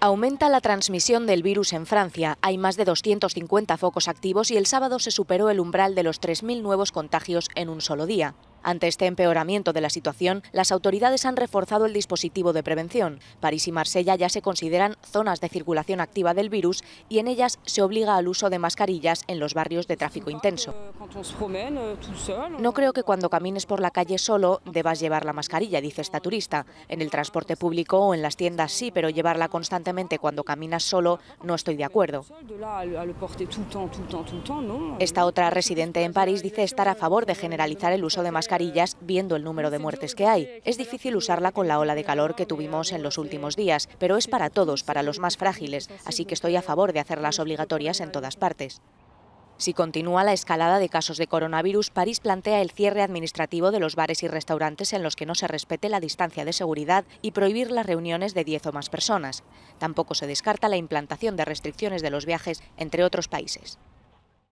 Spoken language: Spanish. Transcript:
Aumenta la transmisión del virus en Francia. Hay más de 250 focos activos y el sábado se superó el umbral de los 3.000 nuevos contagios en un solo día. Ante este empeoramiento de la situación, las autoridades han reforzado el dispositivo de prevención. París y Marsella ya se consideran zonas de circulación activa del virus y en ellas se obliga al uso de mascarillas en los barrios de tráfico intenso. No creo que cuando camines por la calle solo debas llevar la mascarilla, dice esta turista. En el transporte público o en las tiendas sí, pero llevarla constantemente cuando caminas solo no estoy de acuerdo. Esta otra residente en París dice estar a favor de generalizar el uso de mascarillas viendo el número de muertes que hay. Es difícil usarla con la ola de calor que tuvimos en los últimos días, pero es para todos, para los más frágiles, así que estoy a favor de hacerlas obligatorias en todas partes. Si continúa la escalada de casos de coronavirus, París plantea el cierre administrativo de los bares y restaurantes en los que no se respete la distancia de seguridad y prohibir las reuniones de 10 o más personas. Tampoco se descarta la implantación de restricciones de los viajes entre otros países.